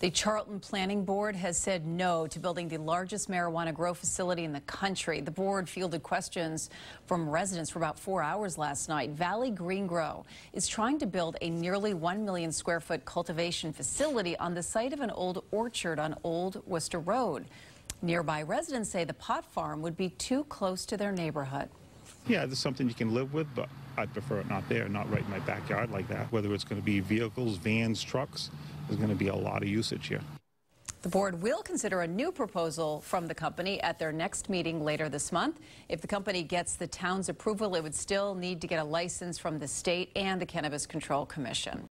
The Charlton Planning Board has said no to building the largest marijuana grow facility in the country. The board fielded questions from residents for about four hours last night. Valley Green Grow is trying to build a nearly 1 million square foot cultivation facility on the site of an old orchard on Old Worcester Road. Nearby residents say the pot farm would be too close to their neighborhood. Yeah, there's something you can live with, but I'd prefer it not there, not right in my backyard like that. Whether it's going to be vehicles, vans, trucks, there's going to be a lot of usage here. The board will consider a new proposal from the company at their next meeting later this month. If the company gets the town's approval, it would still need to get a license from the state and the Cannabis Control Commission.